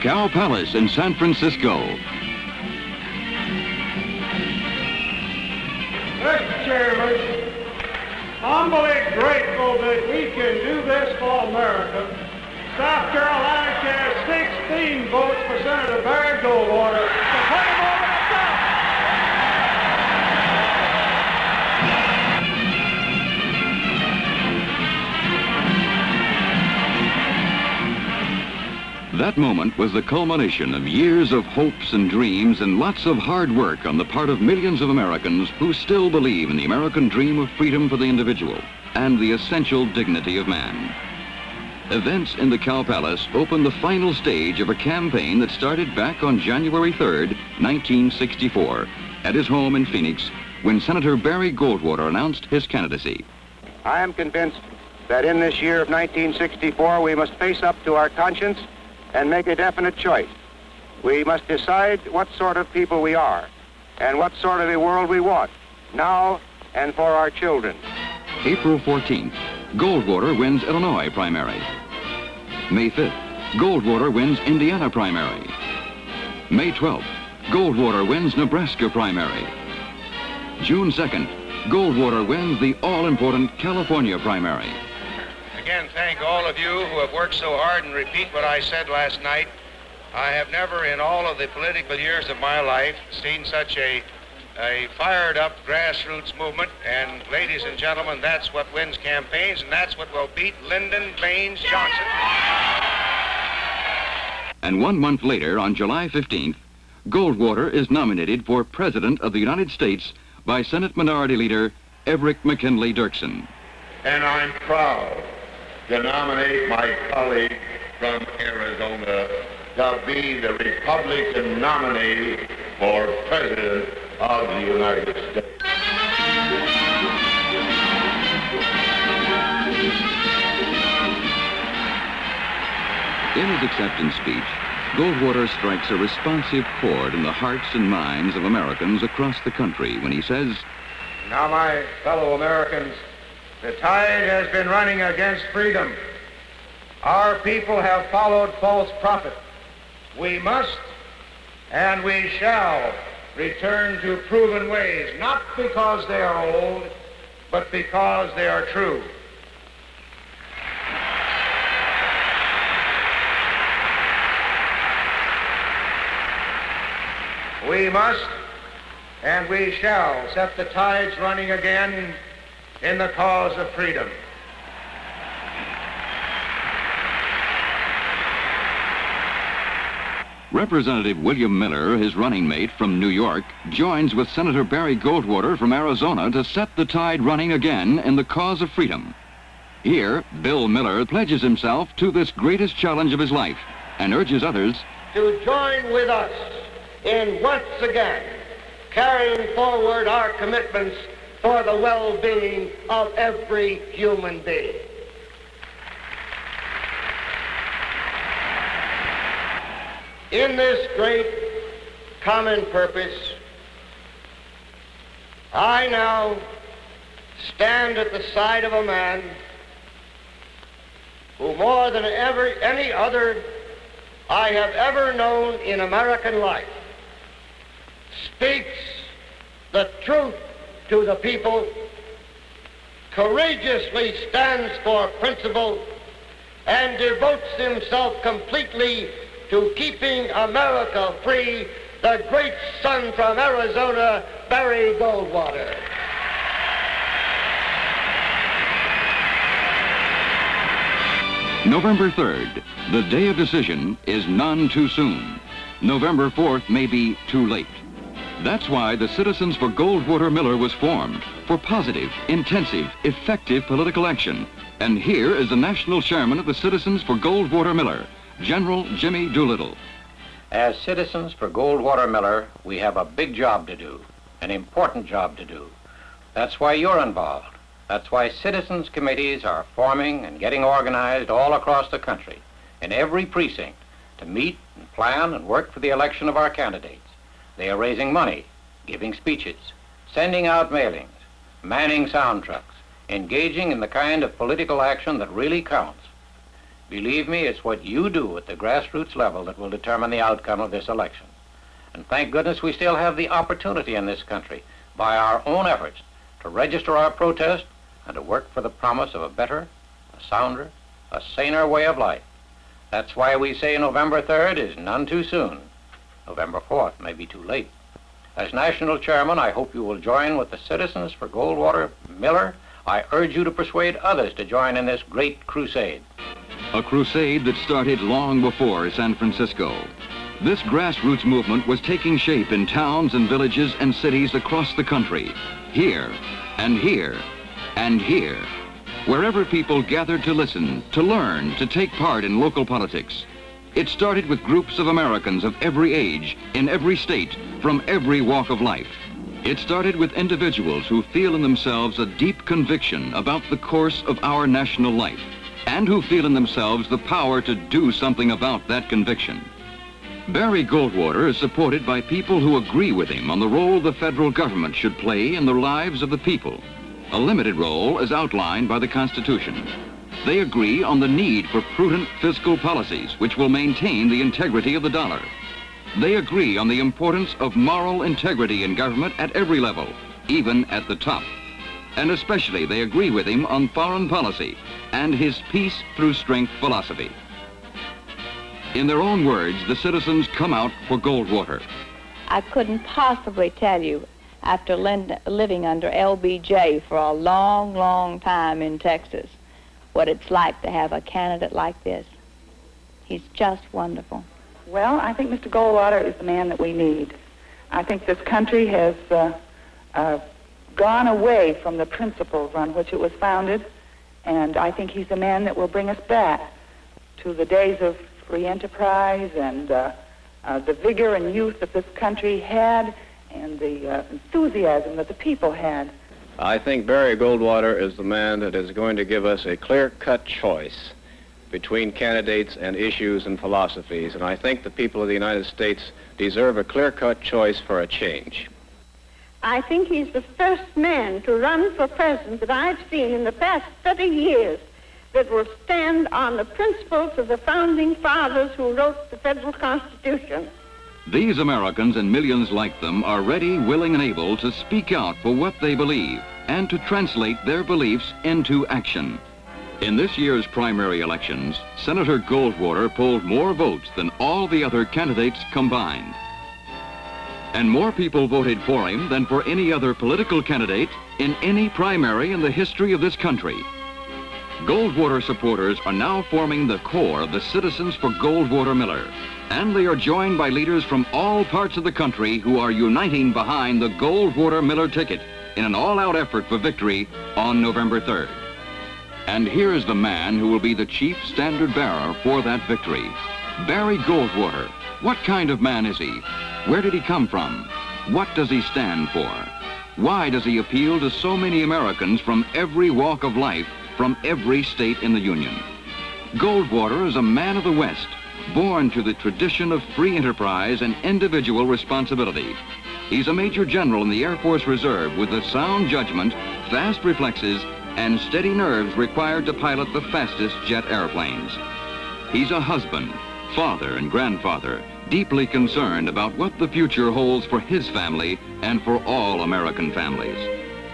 Cow Palace in San Francisco. Mr. Chairman, humbly grateful that we can do this for America. South Carolina has 16 votes for Senator Barry Goldwater Moment was the culmination of years of hopes and dreams and lots of hard work on the part of millions of Americans who still believe in the American dream of freedom for the individual and the essential dignity of man. Events in the Cow Palace opened the final stage of a campaign that started back on January 3rd, 1964, at his home in Phoenix when Senator Barry Goldwater announced his candidacy. I am convinced that in this year of 1964 we must face up to our conscience and make a definite choice. We must decide what sort of people we are and what sort of a world we want, now and for our children. April 14th, Goldwater wins Illinois primary. May 5th, Goldwater wins Indiana primary. May 12th, Goldwater wins Nebraska primary. June 2nd, Goldwater wins the all-important California primary. Again, thank all of you who have worked so hard and repeat what I said last night. I have never in all of the political years of my life seen such a, a fired up grassroots movement. And ladies and gentlemen, that's what wins campaigns and that's what will beat Lyndon Baines Johnson. And one month later, on July 15th, Goldwater is nominated for President of the United States by Senate Minority Leader Everett McKinley Dirksen. And I'm proud to nominate my colleague from Arizona to be the Republican nominee for President of the United States. In his acceptance speech, Goldwater strikes a responsive chord in the hearts and minds of Americans across the country when he says, Now, my fellow Americans, the tide has been running against freedom. Our people have followed false prophets. We must and we shall return to proven ways, not because they are old, but because they are true. We must and we shall set the tides running again in the cause of freedom. Representative William Miller, his running mate from New York, joins with Senator Barry Goldwater from Arizona to set the tide running again in the cause of freedom. Here, Bill Miller pledges himself to this greatest challenge of his life and urges others to join with us in once again carrying forward our commitments for the well-being of every human being. In this great common purpose, I now stand at the side of a man who more than ever any other I have ever known in American life speaks the truth to the people, courageously stands for principle, and devotes himself completely to keeping America free, the great son from Arizona, Barry Goldwater. November 3rd, the day of decision is none too soon. November 4th may be too late. That's why the Citizens for Goldwater Miller was formed, for positive, intensive, effective political action. And here is the national chairman of the Citizens for Goldwater Miller, General Jimmy Doolittle. As Citizens for Goldwater Miller, we have a big job to do, an important job to do. That's why you're involved. That's why citizens committees are forming and getting organized all across the country, in every precinct, to meet and plan and work for the election of our candidates. They are raising money, giving speeches, sending out mailings, manning sound trucks, engaging in the kind of political action that really counts. Believe me, it's what you do at the grassroots level that will determine the outcome of this election. And thank goodness we still have the opportunity in this country, by our own efforts, to register our protest and to work for the promise of a better, a sounder, a saner way of life. That's why we say November 3rd is none too soon. November 4th may be too late. As national chairman, I hope you will join with the citizens for Goldwater Miller. I urge you to persuade others to join in this great crusade. A crusade that started long before San Francisco. This grassroots movement was taking shape in towns and villages and cities across the country. Here, and here, and here. Wherever people gathered to listen, to learn, to take part in local politics. It started with groups of Americans of every age, in every state, from every walk of life. It started with individuals who feel in themselves a deep conviction about the course of our national life and who feel in themselves the power to do something about that conviction. Barry Goldwater is supported by people who agree with him on the role the federal government should play in the lives of the people, a limited role as outlined by the Constitution. They agree on the need for prudent fiscal policies which will maintain the integrity of the dollar. They agree on the importance of moral integrity in government at every level, even at the top. And especially they agree with him on foreign policy and his peace through strength philosophy. In their own words, the citizens come out for Goldwater. I couldn't possibly tell you, after living under LBJ for a long, long time in Texas, what it's like to have a candidate like this. He's just wonderful. Well, I think Mr. Goldwater is the man that we need. I think this country has uh, uh, gone away from the principles on which it was founded, and I think he's the man that will bring us back to the days of free enterprise and uh, uh, the vigor and youth that this country had and the uh, enthusiasm that the people had. I think Barry Goldwater is the man that is going to give us a clear-cut choice between candidates and issues and philosophies, and I think the people of the United States deserve a clear-cut choice for a change. I think he's the first man to run for president that I've seen in the past 30 years that will stand on the principles of the founding fathers who wrote the federal constitution. These Americans and millions like them are ready, willing, and able to speak out for what they believe and to translate their beliefs into action. In this year's primary elections, Senator Goldwater polled more votes than all the other candidates combined. And more people voted for him than for any other political candidate in any primary in the history of this country. Goldwater supporters are now forming the core of the Citizens for Goldwater Miller. And they are joined by leaders from all parts of the country who are uniting behind the Goldwater Miller ticket in an all-out effort for victory on November 3rd. And here is the man who will be the chief standard bearer for that victory. Barry Goldwater. What kind of man is he? Where did he come from? What does he stand for? Why does he appeal to so many Americans from every walk of life from every state in the Union. Goldwater is a man of the West, born to the tradition of free enterprise and individual responsibility. He's a Major General in the Air Force Reserve with the sound judgment, fast reflexes, and steady nerves required to pilot the fastest jet airplanes. He's a husband, father, and grandfather, deeply concerned about what the future holds for his family and for all American families.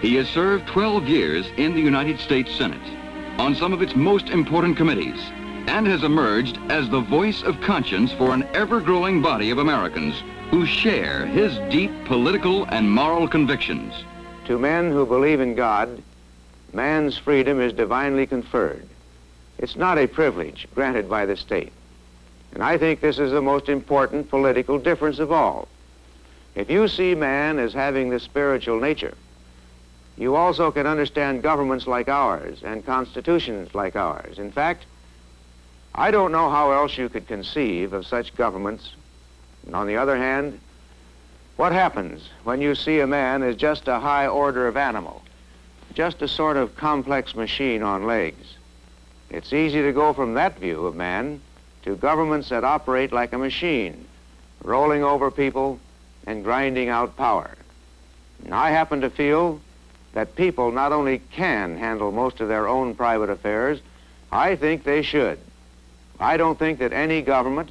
He has served 12 years in the United States Senate on some of its most important committees and has emerged as the voice of conscience for an ever-growing body of Americans who share his deep political and moral convictions. To men who believe in God, man's freedom is divinely conferred. It's not a privilege granted by the state. And I think this is the most important political difference of all. If you see man as having the spiritual nature, you also can understand governments like ours and constitutions like ours. In fact, I don't know how else you could conceive of such governments. And on the other hand, what happens when you see a man as just a high order of animal, just a sort of complex machine on legs? It's easy to go from that view of man to governments that operate like a machine, rolling over people and grinding out power. And I happen to feel that people not only can handle most of their own private affairs, I think they should. I don't think that any government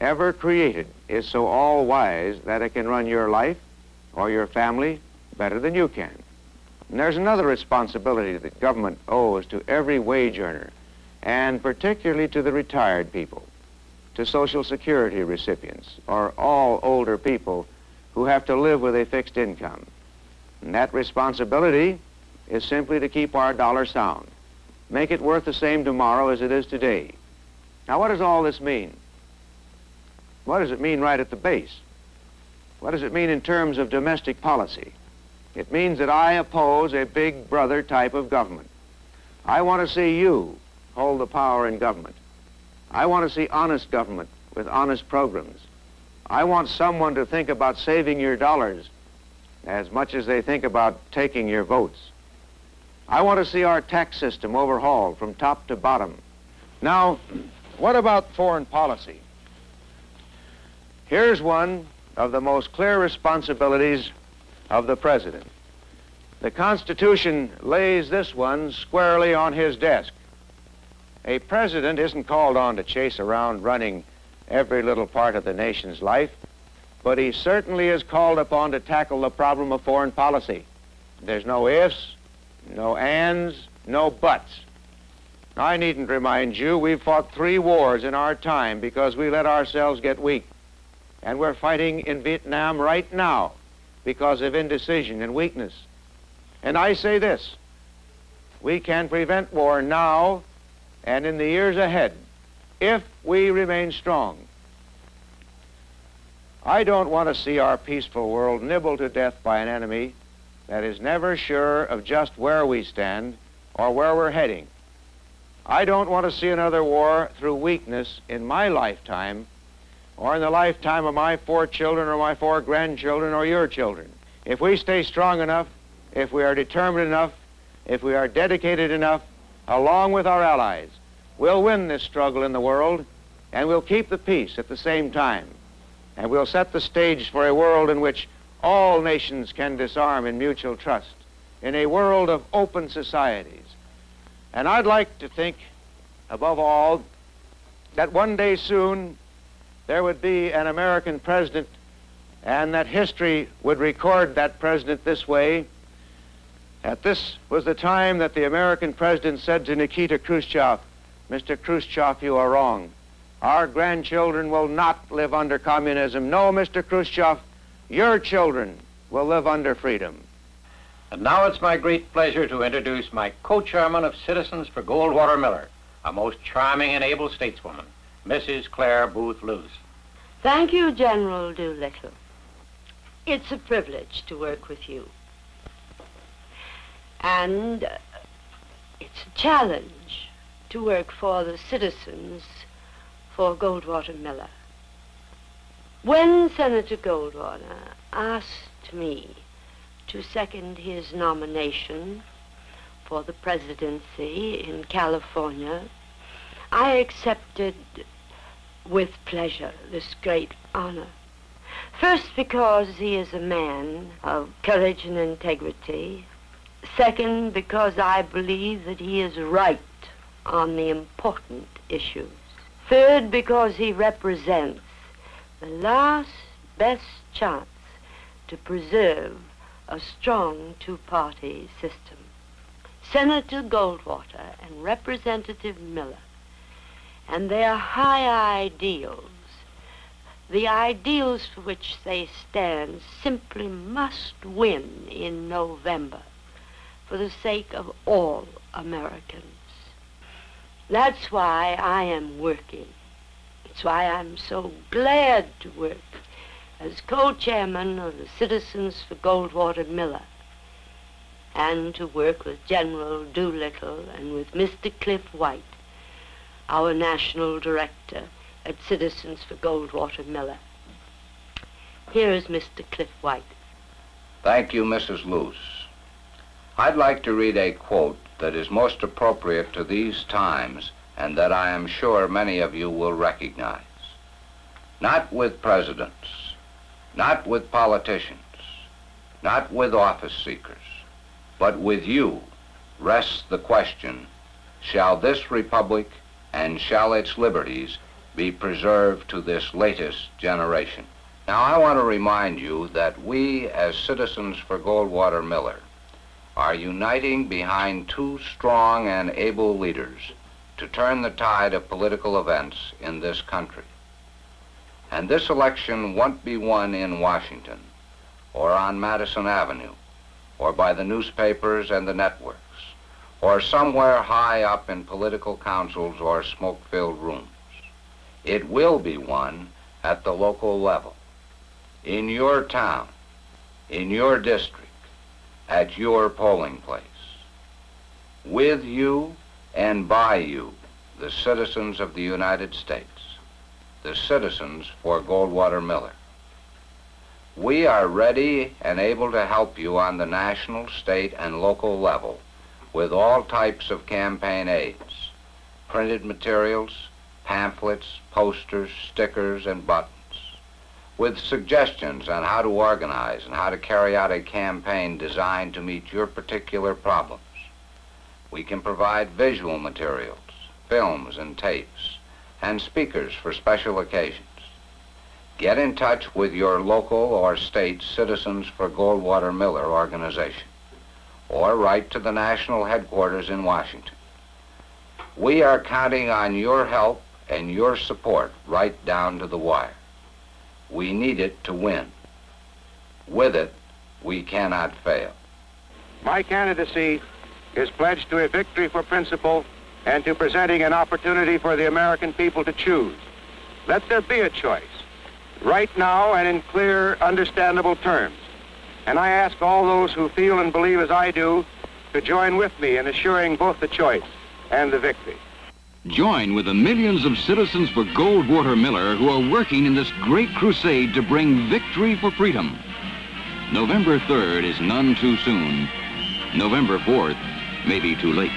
ever created is so all-wise that it can run your life or your family better than you can. And there's another responsibility that government owes to every wage earner, and particularly to the retired people, to Social Security recipients, or all older people who have to live with a fixed income. And that responsibility is simply to keep our dollar sound, make it worth the same tomorrow as it is today. Now, what does all this mean? What does it mean right at the base? What does it mean in terms of domestic policy? It means that I oppose a big brother type of government. I want to see you hold the power in government. I want to see honest government with honest programs. I want someone to think about saving your dollars as much as they think about taking your votes. I want to see our tax system overhauled from top to bottom. Now, what about foreign policy? Here's one of the most clear responsibilities of the President. The Constitution lays this one squarely on his desk. A president isn't called on to chase around running every little part of the nation's life, but he certainly is called upon to tackle the problem of foreign policy. There's no ifs, no ands, no buts. I needn't remind you we've fought three wars in our time because we let ourselves get weak. And we're fighting in Vietnam right now because of indecision and weakness. And I say this, we can prevent war now and in the years ahead if we remain strong. I don't want to see our peaceful world nibbled to death by an enemy that is never sure of just where we stand or where we're heading. I don't want to see another war through weakness in my lifetime or in the lifetime of my four children or my four grandchildren or your children. If we stay strong enough, if we are determined enough, if we are dedicated enough, along with our allies, we'll win this struggle in the world and we'll keep the peace at the same time. And we'll set the stage for a world in which all nations can disarm in mutual trust, in a world of open societies. And I'd like to think, above all, that one day soon there would be an American president and that history would record that president this way. At this was the time that the American president said to Nikita Khrushchev, Mr. Khrushchev, you are wrong. Our grandchildren will not live under communism. No, Mr. Khrushchev, your children will live under freedom. And now it's my great pleasure to introduce my co-chairman of Citizens for Goldwater Miller, a most charming and able stateswoman. Mrs. Clare Boothe Luce. Thank you, General Doolittle. It's a privilege to work with you. And uh, it's a challenge to work for the citizens for Goldwater Miller. When Senator Goldwater asked me to second his nomination for the presidency in California, I accepted with pleasure this great honor. First, because he is a man of courage and integrity. Second, because I believe that he is right on the important issues. Third, because he represents the last best chance to preserve a strong two-party system. Senator Goldwater and Representative Miller and their high ideals, the ideals for which they stand, simply must win in November for the sake of all Americans. That's why I am working. It's why I'm so glad to work as co-chairman of the Citizens for Goldwater Miller and to work with General Doolittle and with Mr. Cliff White our national director at Citizens for Goldwater Miller. Here is Mr. Cliff White. Thank you, Mrs. Luce. I'd like to read a quote that is most appropriate to these times and that I am sure many of you will recognize. Not with presidents, not with politicians, not with office seekers, but with you rests the question, shall this republic and shall its liberties be preserved to this latest generation. Now, I want to remind you that we, as citizens for Goldwater Miller, are uniting behind two strong and able leaders to turn the tide of political events in this country. And this election won't be won in Washington or on Madison Avenue or by the newspapers and the networks or somewhere high up in political councils or smoke-filled rooms. It will be won at the local level, in your town, in your district, at your polling place. With you and by you, the citizens of the United States, the citizens for Goldwater Miller. We are ready and able to help you on the national, state, and local level with all types of campaign aids, printed materials, pamphlets, posters, stickers, and buttons, with suggestions on how to organize and how to carry out a campaign designed to meet your particular problems. We can provide visual materials, films and tapes, and speakers for special occasions. Get in touch with your local or state Citizens for Goldwater Miller organization or write to the national headquarters in Washington. We are counting on your help and your support right down to the wire. We need it to win. With it, we cannot fail. My candidacy is pledged to a victory for principle and to presenting an opportunity for the American people to choose. Let there be a choice, right now and in clear, understandable terms. And I ask all those who feel and believe as I do to join with me in assuring both the choice and the victory. Join with the millions of citizens for Goldwater Miller who are working in this great crusade to bring victory for freedom. November 3rd is none too soon. November 4th may be too late.